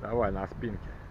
Давай на спинке.